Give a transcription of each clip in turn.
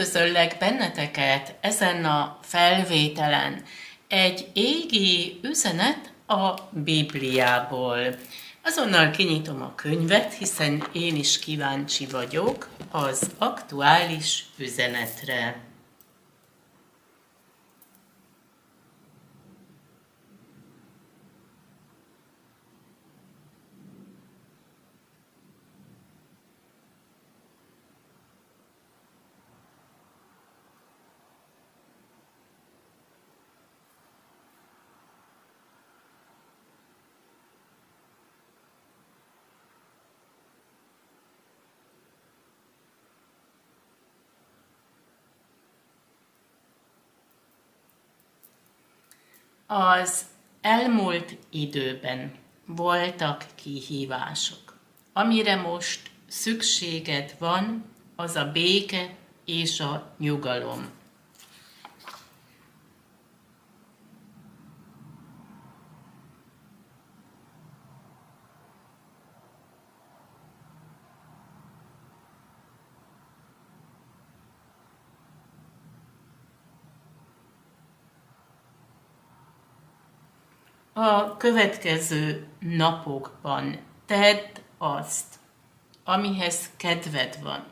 Üdvözöllek benneteket ezen a felvételen. Egy égi üzenet a Bibliából. Azonnal kinyitom a könyvet, hiszen én is kíváncsi vagyok az aktuális üzenetre. Az elmúlt időben voltak kihívások. Amire most szükséged van, az a béke és a nyugalom. A következő napokban tedd azt, amihez kedved van.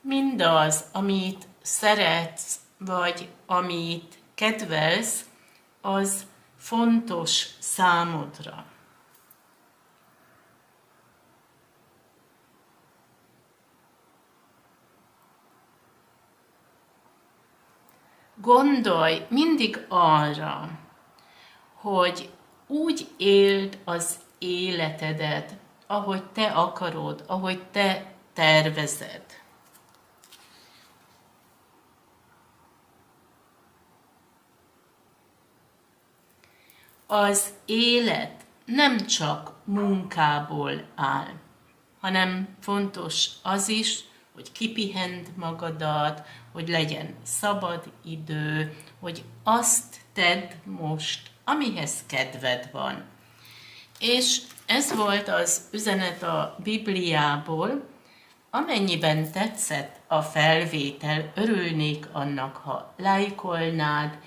Mindaz, amit szeretsz, vagy amit kedvelsz, az fontos számodra. Gondolj mindig arra, hogy úgy éld az életedet, ahogy te akarod, ahogy te tervezed. Az élet nem csak munkából áll, hanem fontos az is, hogy kipihend magadat, hogy legyen szabad idő, hogy azt tedd most, amihez kedved van. És ez volt az üzenet a Bibliából, amennyiben tetszett a felvétel, örülnék annak, ha lájkolnád,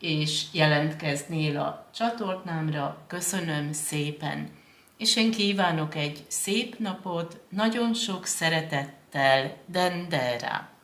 és jelentkeznél a csatornámra. Köszönöm szépen! És én kívánok egy szép napot, nagyon sok szeretettel, Dendera!